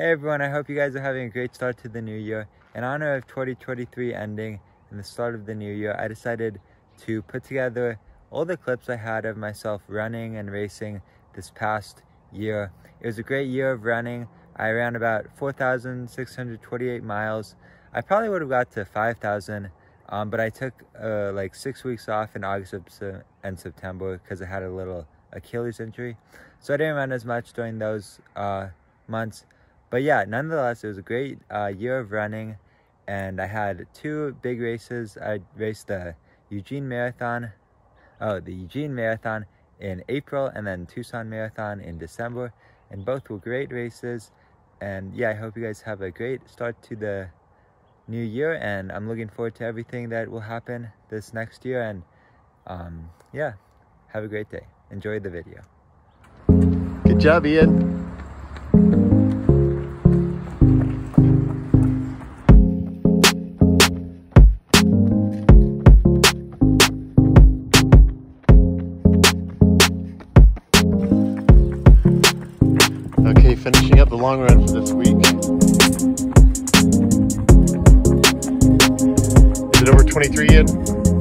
Hey everyone, I hope you guys are having a great start to the new year. In honor of 2023 ending and the start of the new year, I decided to put together all the clips I had of myself running and racing this past year. It was a great year of running. I ran about 4,628 miles. I probably would have got to 5,000, um, but I took uh, like six weeks off in August and September because I had a little Achilles injury. So I didn't run as much during those uh, months. But yeah, nonetheless, it was a great uh, year of running, and I had two big races. I raced the Eugene Marathon, oh, the Eugene Marathon in April, and then Tucson Marathon in December, and both were great races. And yeah, I hope you guys have a great start to the new year, and I'm looking forward to everything that will happen this next year. And um, yeah, have a great day. Enjoy the video. Good job, Ian. Long run for this week. Is it over 23 yet?